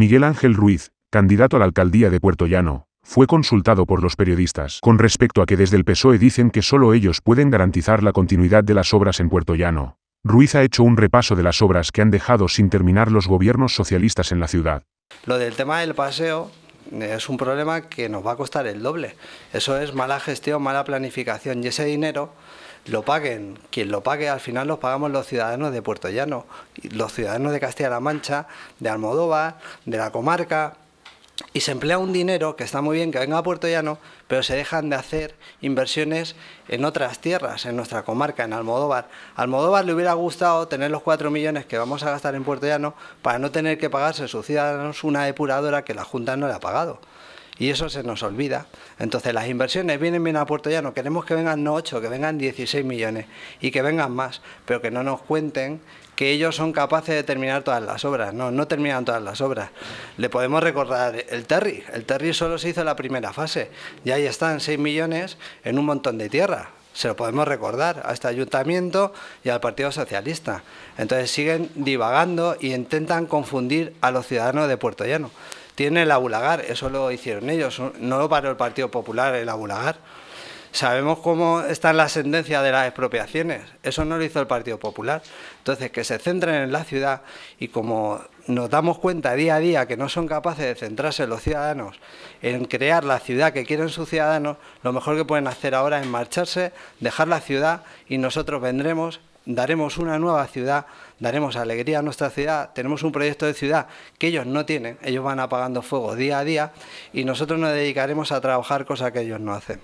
Miguel Ángel Ruiz, candidato a la alcaldía de Puerto Llano, fue consultado por los periodistas con respecto a que desde el PSOE dicen que solo ellos pueden garantizar la continuidad de las obras en Puerto Llano. Ruiz ha hecho un repaso de las obras que han dejado sin terminar los gobiernos socialistas en la ciudad. Lo del tema del paseo es un problema que nos va a costar el doble. Eso es mala gestión, mala planificación y ese dinero lo paguen, quien lo pague al final lo pagamos los ciudadanos de Puerto Llano, los ciudadanos de Castilla-La Mancha, de Almodóvar, de la comarca, y se emplea un dinero que está muy bien que venga a Puerto Llano, pero se dejan de hacer inversiones en otras tierras, en nuestra comarca, en Almodóvar. A Almodóvar le hubiera gustado tener los 4 millones que vamos a gastar en Puerto Llano para no tener que pagarse sus ciudadanos una depuradora que la Junta no le ha pagado y eso se nos olvida. Entonces las inversiones vienen bien a Puerto Llano, queremos que vengan no 8, que vengan 16 millones y que vengan más, pero que no nos cuenten que ellos son capaces de terminar todas las obras. No, no terminan todas las obras. Le podemos recordar el Terry. El Terry solo se hizo la primera fase y ahí están 6 millones en un montón de tierra. Se lo podemos recordar a este ayuntamiento y al Partido Socialista. Entonces siguen divagando y intentan confundir a los ciudadanos de Puerto Llano tiene el abulagar, eso lo hicieron ellos, no lo paró el Partido Popular el abulagar. Sabemos cómo está la sentencia de las expropiaciones, eso no lo hizo el Partido Popular. Entonces, que se centren en la ciudad y como nos damos cuenta día a día que no son capaces de centrarse los ciudadanos en crear la ciudad que quieren sus ciudadanos, lo mejor que pueden hacer ahora es marcharse, dejar la ciudad y nosotros vendremos daremos una nueva ciudad, daremos alegría a nuestra ciudad, tenemos un proyecto de ciudad que ellos no tienen, ellos van apagando fuego día a día y nosotros nos dedicaremos a trabajar cosas que ellos no hacen.